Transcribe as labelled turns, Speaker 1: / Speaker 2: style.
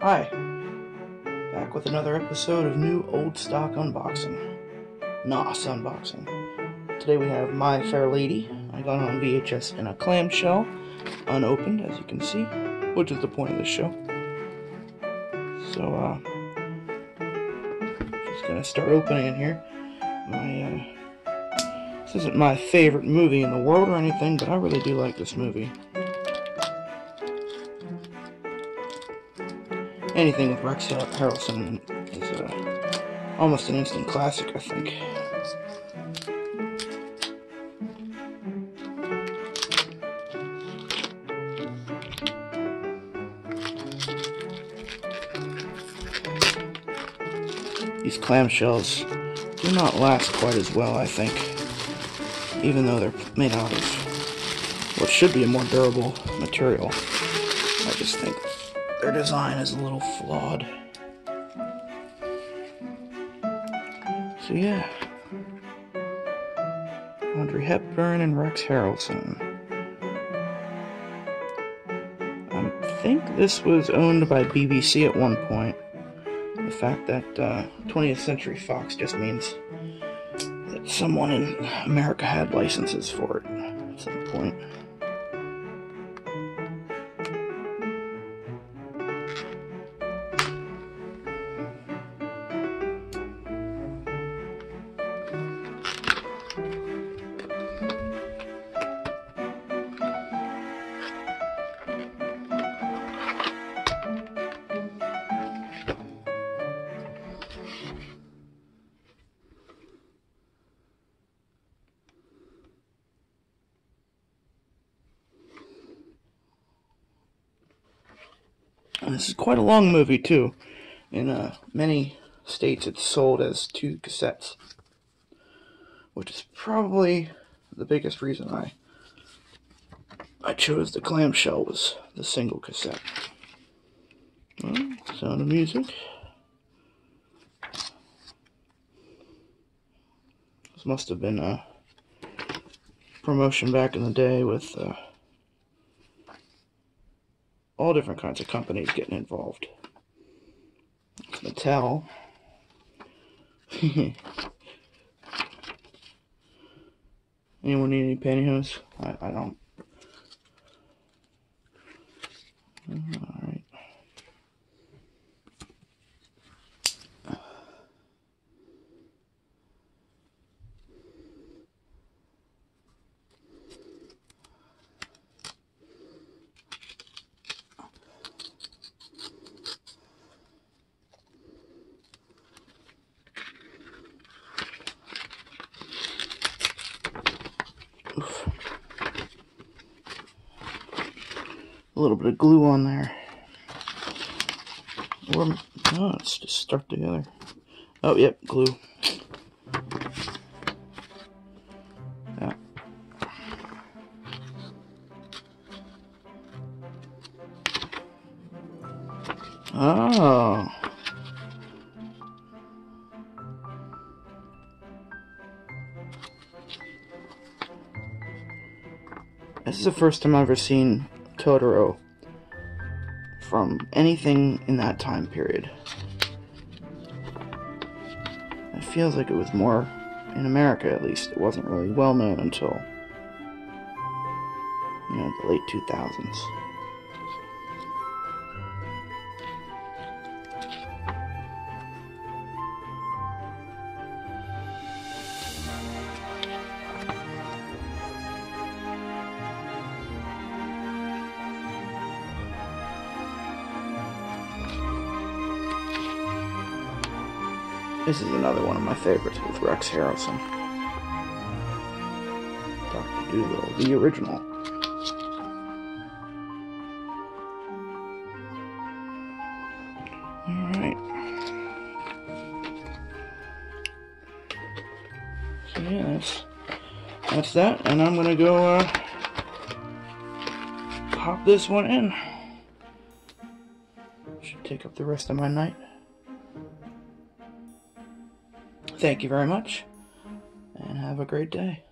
Speaker 1: Hi, back with another episode of New Old Stock Unboxing. NOS Unboxing. Today we have My Fair Lady. I got on VHS in a clamshell, unopened, as you can see, which is the point of the show. So, uh, just gonna start opening it here. My, uh, this isn't my favorite movie in the world or anything, but I really do like this movie. Anything with Rex Harrison is uh, almost an instant classic, I think. These clamshells do not last quite as well, I think, even though they're made out of what should be a more durable material. I just think their design is a little flawed. So yeah. Audrey Hepburn and Rex Harrison. I think this was owned by BBC at one point. The fact that uh, 20th Century Fox just means that someone in America had licenses for it at some point. This is quite a long movie, too. In uh, many states, it's sold as two cassettes. Which is probably the biggest reason I I chose the clamshell was the single cassette. Well, sound of music. This must have been a promotion back in the day with uh, all different kinds of companies getting involved. It's Mattel. Anyone need any pantyhose? I, I don't. A little bit of glue on there. Or, oh, it's just stuck together. Oh, yep, glue. Yeah. Oh. This is the first time I've ever seen Totoro from anything in that time period. It feels like it was more, in America at least, it wasn't really well known until, you know, the late 2000s. This is another one of my favorites with Rex Harrison. Dr. Dolittle, the original. Alright. So yeah, that's, that's that, and I'm gonna go uh, pop this one in. Should take up the rest of my night. Thank you very much, and have a great day.